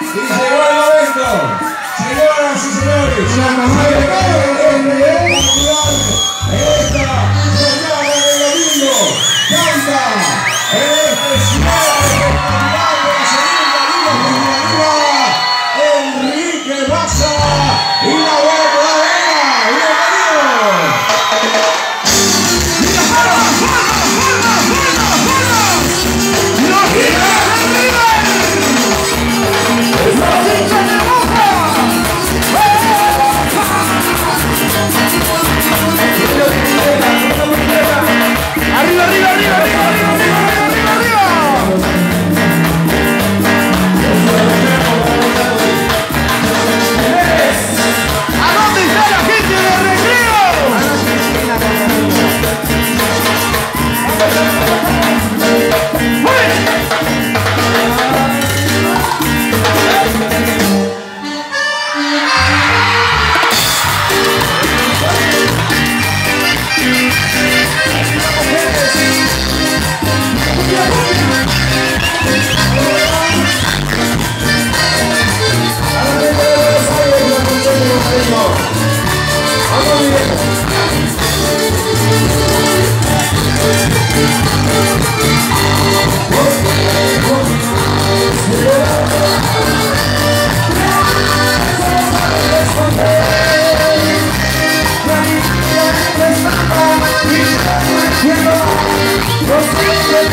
Y llegó el momento. Señoras y señores.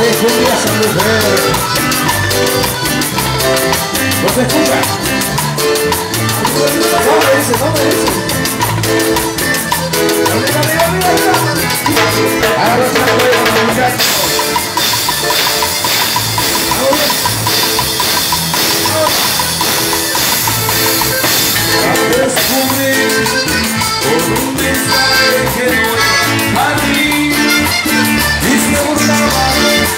le defendí a mujer. ¿No se escucha? No me dice, no me dice. Ahora se a. A descubrir un mensaje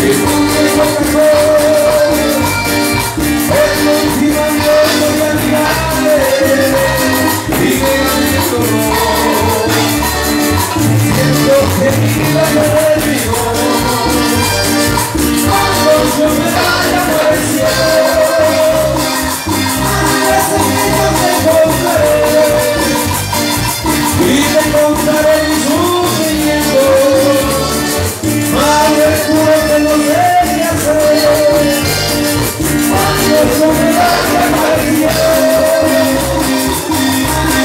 Isso, isso, isso.